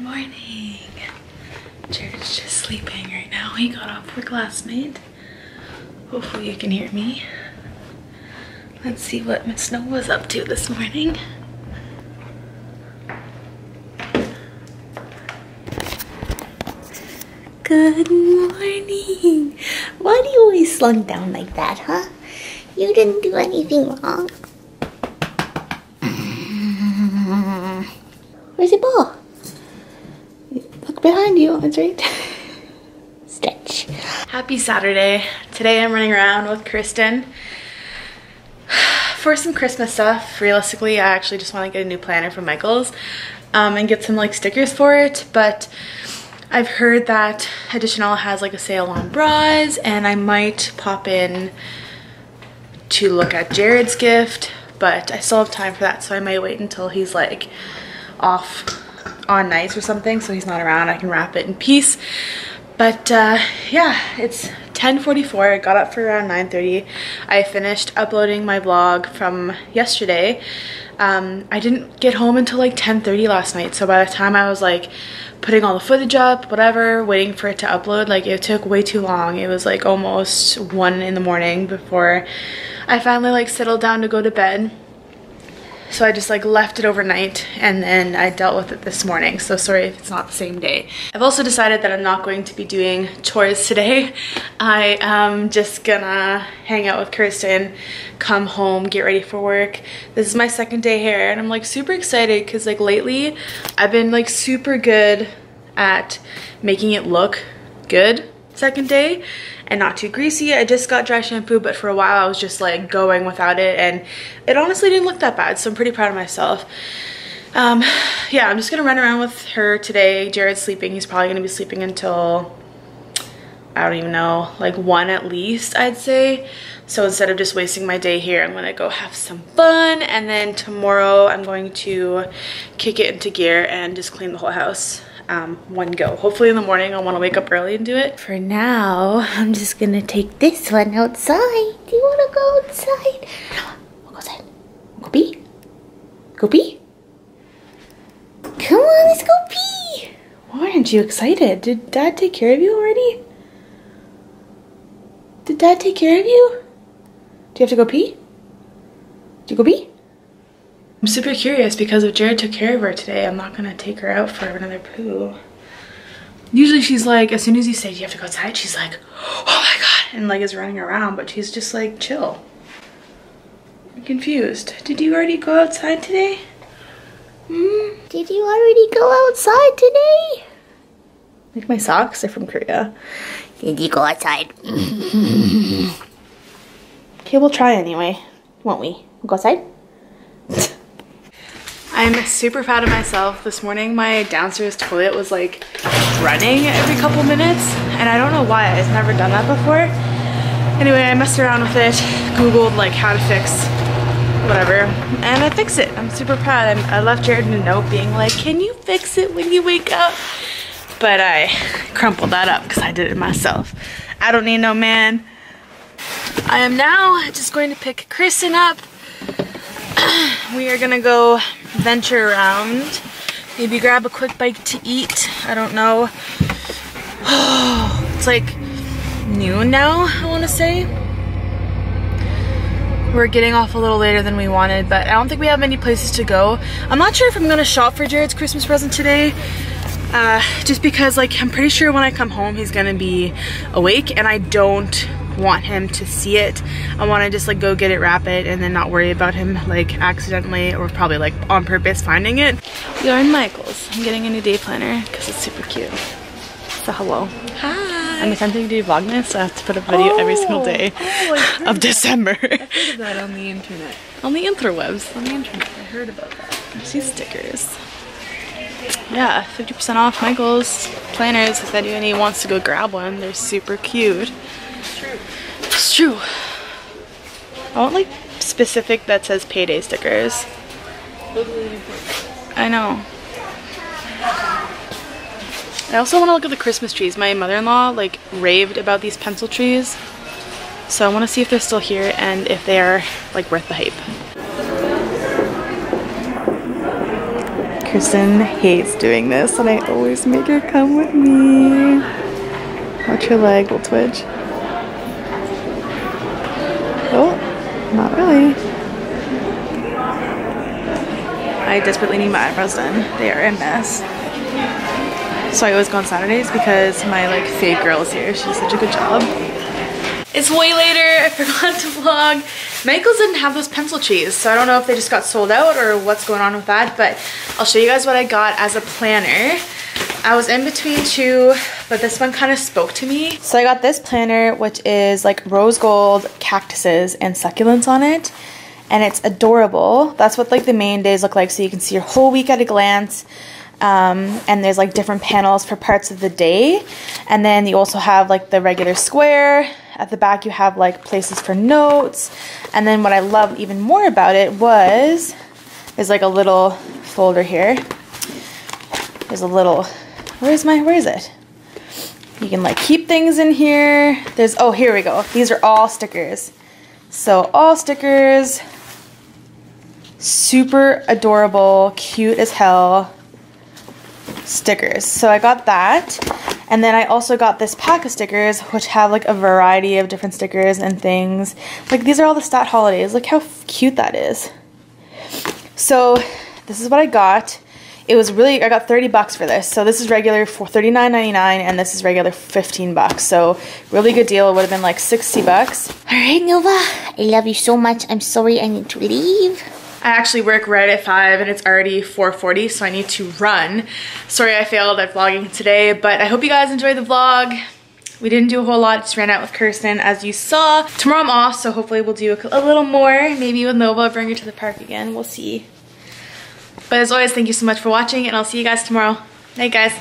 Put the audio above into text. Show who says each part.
Speaker 1: morning. Jared's just sleeping right now. He got off work last night. Hopefully you can hear me. Let's see what Miss Snow was up to this morning.
Speaker 2: Good morning. Why do you always slunk down like that, huh? You didn't do anything wrong. Where's your ball? Behind you. It's right. Stitch.
Speaker 1: Happy Saturday. Today I'm running around with Kirstin for some Christmas stuff. Realistically, I actually just want to get a new planner from Michaels um, and get some like stickers for it. But I've heard that Additional has like a sale on bras and I might pop in to look at Jared's gift, but I still have time for that. So I might wait until he's like off on nights or something so he's not around. I can wrap it in peace. But uh, yeah, it's 10.44. I got up for around 9.30. I finished uploading my vlog from yesterday. Um, I didn't get home until like 10.30 last night. So by the time I was like putting all the footage up, whatever, waiting for it to upload, like it took way too long. It was like almost 1 in the morning before I finally like settled down to go to bed. So I just like left it overnight and then I dealt with it this morning. So sorry if it's not the same day. I've also decided that I'm not going to be doing chores today. I am just gonna hang out with Kirstin, come home, get ready for work. This is my second day here and I'm like super excited because like lately I've been like super good at making it look good second day and not too greasy. I just got dry shampoo, but for a while I was just like going without it and it honestly didn't look that bad. So I'm pretty proud of myself. Um, yeah, I'm just gonna run around with her today. Jared's sleeping. He's probably gonna be sleeping until, I don't even know, like one at least, I'd say. So instead of just wasting my day here, I'm gonna go have some fun. And then tomorrow I'm going to kick it into gear and just clean the whole house um, one go. Hopefully in the morning I'll want to wake up early and do it.
Speaker 2: For now, I'm just gonna take this one outside. Do you wanna go outside? We'll go outside. Go pee. Go pee. Come on, let's go pee.
Speaker 1: Why aren't you excited? Did dad take care of you already? Did dad take care of you? Do you have to go pee? Do you go pee? I'm super curious because if Jared took care of her today, I'm not gonna take her out for another poo. Usually she's like, as soon as you say you have to go outside, she's like, oh my God, and like is running around, but she's just like chill. I'm confused. Did you already go outside today?
Speaker 2: Hmm? Did you already go outside today?
Speaker 1: Like my socks are from Korea.
Speaker 2: Did you go outside?
Speaker 1: okay, we'll try anyway, won't we? We'll go outside? I'm super proud of myself. This morning my downstairs toilet was like running every couple minutes and I don't know why. I've never done that before. Anyway, I messed around with it, googled like how to fix whatever, and I fixed it. I'm super proud. I, I left Jared a note being like, can you fix it when you wake up? But I crumpled that up because I did it myself. I don't need no man. I am now just going to pick Kirstin up. We are gonna go venture around. Maybe grab a quick bite to eat. I don't know. it's like noon now, I want to say. We're getting off a little later than we wanted, but I don't think we have many places to go. I'm not sure if I'm gonna shop for Jared's Christmas present today. Uh, just because like I'm pretty sure when I come home he's gonna be awake and I don't want him to see it. I want to just like go get it, wrap it, and then not worry about him like accidentally or probably like on purpose finding it. We are in Michael's. I'm getting a new day planner because it's super cute. So hello.
Speaker 2: Hi.
Speaker 1: I'm attempting to do Vlogmas, so I have to put up a video oh, every single oh, day oh, of December.
Speaker 3: I heard of that on the internet.
Speaker 1: on the interwebs.
Speaker 3: On the internet, I heard about that.
Speaker 1: I See stickers. Yeah, 50% off Michael's planners if anyone wants to go grab one. They're super cute.
Speaker 3: It's true.
Speaker 1: It's true. I want like specific that says payday stickers. I know. I also want to look at the Christmas trees. My mother-in-law like raved about these pencil trees. So I want to see if they're still here and if they are like worth the hype. Kirstin hates doing this and I always make her come with me. Watch her leg will twitch. Not really. I desperately need my eyebrows done. They are a mess. So I always go on Saturdays because my like fake girl is here. She does such a good job. It's way later, I forgot to vlog. Michael's didn't have those pencil trees, so I don't know if they just got sold out or what's going on with that, but I'll show you guys what I got as a planner. I was in between two, but this one kind of spoke to me. So I got this planner, which is like rose gold cactuses and succulents on it. And it's adorable. That's what like the main days look like. So you can see your whole week at a glance. Um, and there's like different panels for parts of the day. And then you also have like the regular square. At the back you have like places for notes. And then what I loved even more about it was, there's like a little folder here. There's a little Where's my, where is it? You can like keep things in here. There's, oh, here we go. These are all stickers. So all stickers, super adorable, cute as hell stickers. So I got that. And then I also got this pack of stickers, which have like a variety of different stickers and things. Like these are all the stat holidays. Look how cute that is. So this is what I got it was really I got 30 bucks for this. So this is regular for 39.99 and this is regular 15 bucks. So really good deal. It would have been like 60 bucks.
Speaker 2: All right, Nova. I love you so much. I'm sorry I need to leave.
Speaker 1: I actually work right at 5 and it's already 4.40 so I need to run. Sorry I failed at vlogging today but I hope you guys enjoyed the vlog. We didn't do a whole lot, just ran out with Kirstin as you saw. Tomorrow I'm off so hopefully we'll do a, a little more. Maybe with Nova, bring her to the park again. We'll see. But as always, thank you so much for watching and I'll see you guys tomorrow. Night guys.